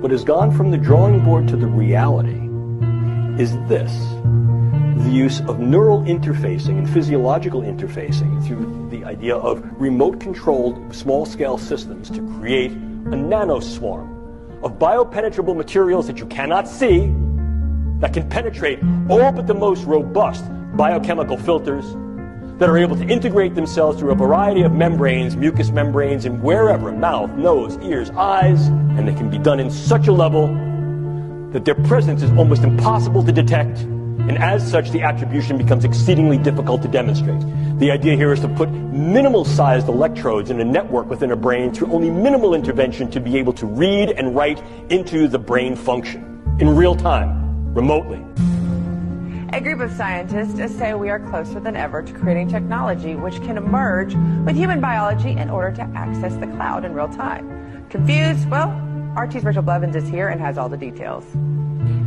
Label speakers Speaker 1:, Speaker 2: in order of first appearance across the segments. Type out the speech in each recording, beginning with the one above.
Speaker 1: What has gone from the drawing board to the reality is this. The use of neural interfacing and physiological interfacing through the idea of remote controlled small scale systems to create a nanoswarm of biopenetrable materials that you cannot see that can penetrate all but the most robust biochemical filters that are able to integrate themselves through a variety of membranes, mucous membranes, and wherever mouth, nose, ears, eyes, and they can be done in such a level that their presence is almost impossible to detect, and as such, the attribution becomes exceedingly difficult to demonstrate. The idea here is to put minimal sized electrodes in a network within a brain through only minimal intervention to be able to read and write into the brain function in real time, remotely.
Speaker 2: A group of scientists say we are closer than ever to creating technology which can emerge with human biology in order to access the cloud in real time. Confused? Well, RT's Rachel Blevins is here and has all the details.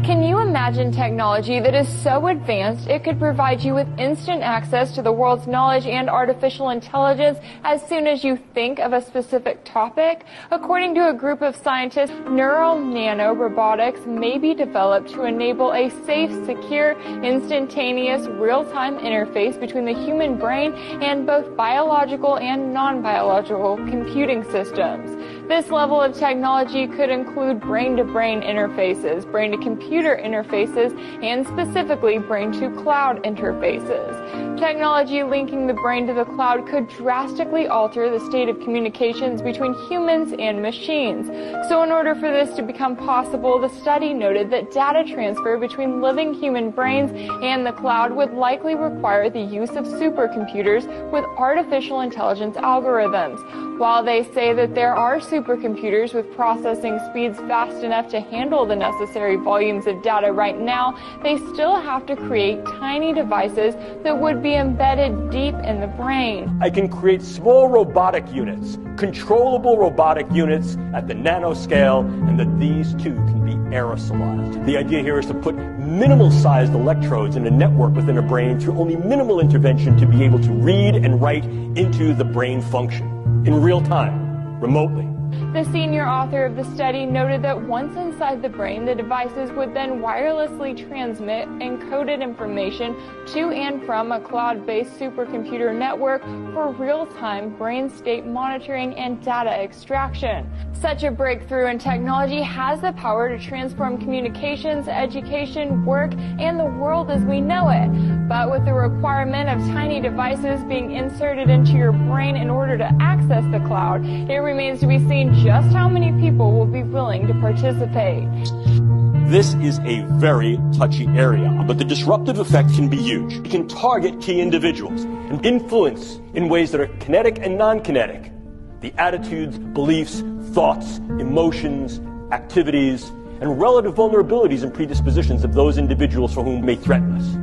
Speaker 3: Can you imagine technology that is so advanced it could provide you with instant access to the world's knowledge and artificial intelligence as soon as you think of a specific topic? According to a group of scientists, neural nano robotics may be developed to enable a safe, secure, instantaneous, real-time interface between the human brain and both biological and non-biological computing systems. This level of technology could include brain-to-brain interfaces, brain-to-computer interfaces, and specifically brain to cloud interfaces. Technology linking the brain to the cloud could drastically alter the state of communications between humans and machines. So in order for this to become possible, the study noted that data transfer between living human brains and the cloud would likely require the use of supercomputers with artificial intelligence algorithms. While they say that there are supercomputers with processing speeds fast enough to handle the necessary volumes of data right now, they still have to create tiny devices that would be embedded deep in the brain.
Speaker 1: I can create small robotic units, controllable robotic units at the nanoscale, and that these too can be aerosolized. The idea here is to put minimal sized electrodes in a network within a brain through only minimal intervention to be able to read and write into the brain function in real time, remotely.
Speaker 3: The senior author of the study noted that once inside the brain, the devices would then wirelessly transmit encoded information to and from a cloud-based supercomputer network for real-time brain state monitoring and data extraction. Such a breakthrough in technology has the power to transform communications, education, work, and the world as we know it. But with the requirement of tiny devices being inserted into your brain in order to access the cloud, it remains to be seen just how many people will be willing to participate.
Speaker 1: This is a very touchy area, but the disruptive effect can be huge. It can target key individuals and influence in ways that are kinetic and non-kinetic the attitudes, beliefs, thoughts, emotions, activities, and relative vulnerabilities and predispositions of those individuals for whom may threaten us.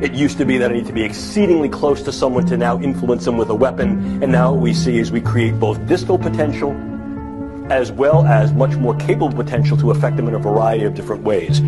Speaker 1: It used to be that I need to be exceedingly close to someone to now influence them with a weapon, and now what we see is we create both distal potential as well as much more capable potential to affect them in a variety of different ways.